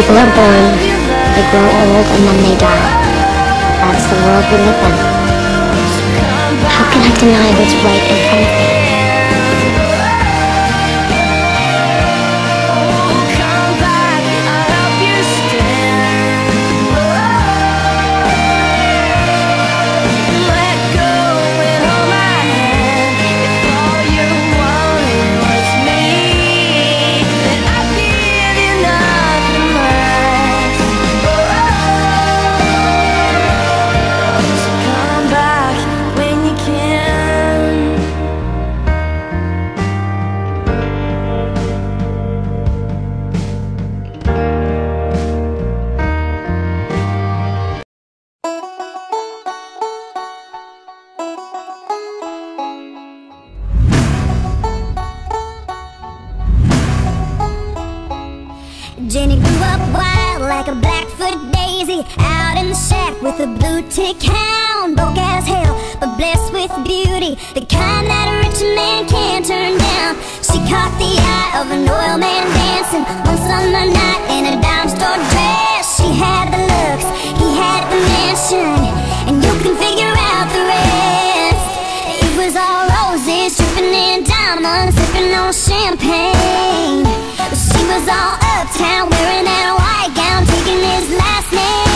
People are born, they grow old, and then they die. That's the world we live in. How can I deny what's right in front of me? The kind that a rich man can't turn down. She caught the eye of an oil man dancing. One summer night in a dime store dress She had the looks, he had the mansion And you can figure out the rest. It was all roses, dripping in diamonds Sipping on champagne. She was all uptown wearing that white gown Taking his last name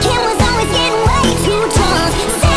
Kim was always getting way too drunk.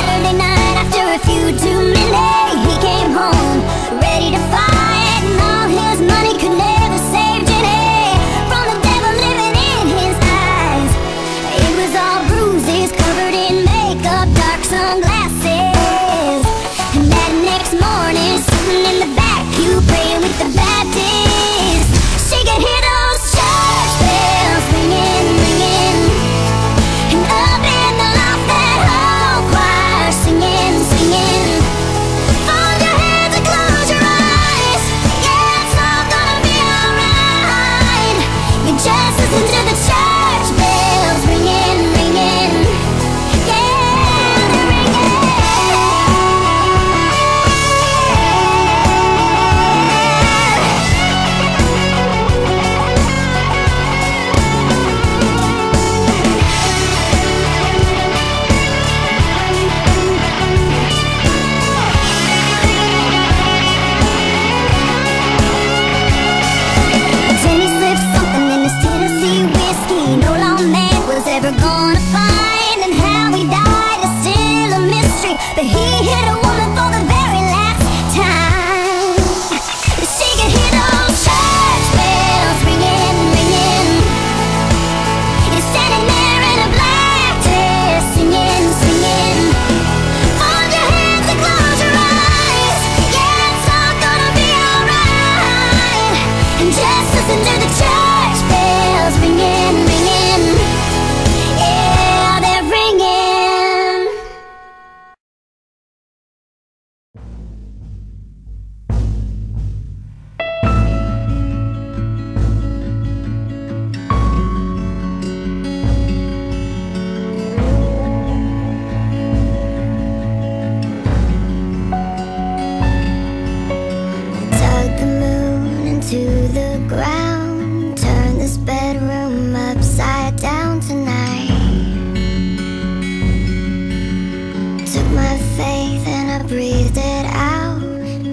breathed it out.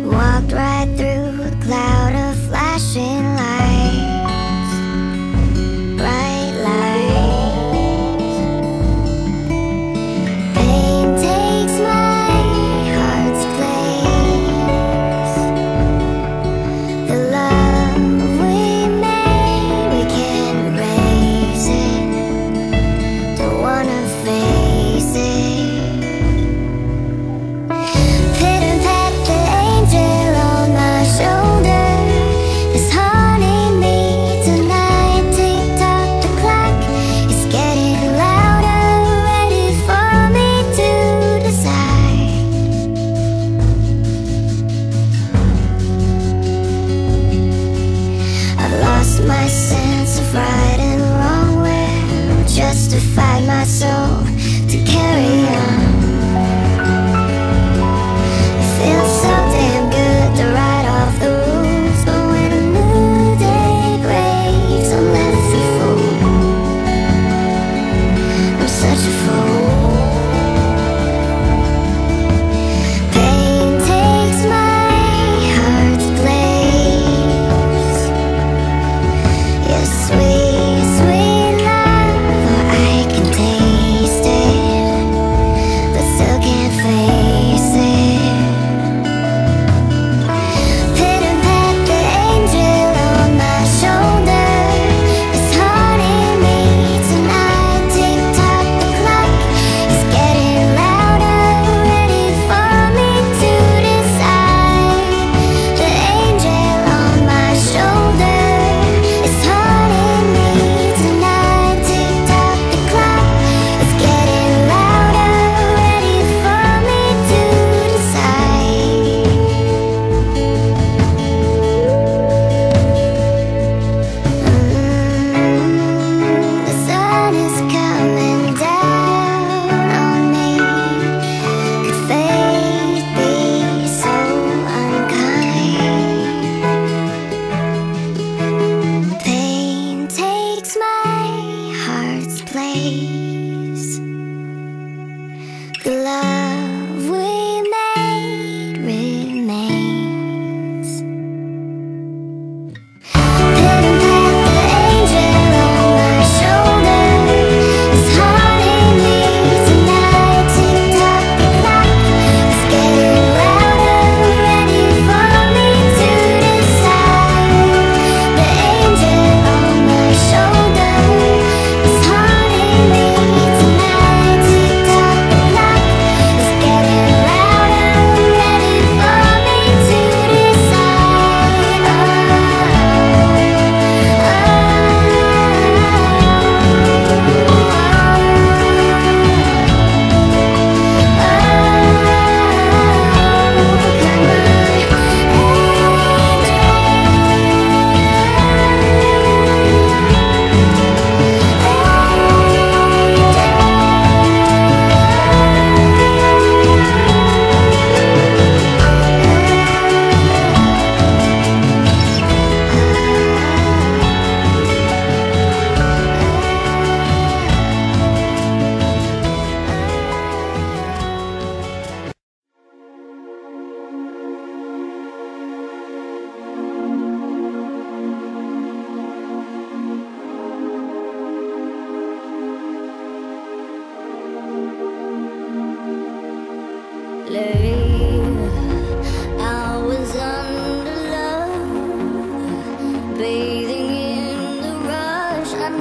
Walked right through a cloud of flashing so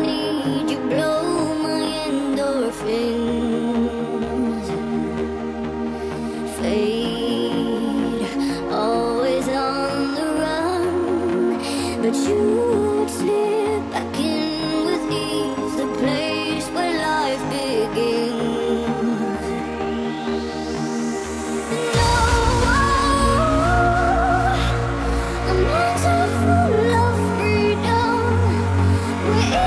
need you. Blow my endorphins Fade, always on the run But you slip back in with ease The place where life begins. We're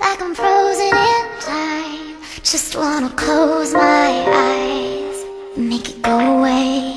like I'm frozen in time. Just wanna close my eyes, make it go away.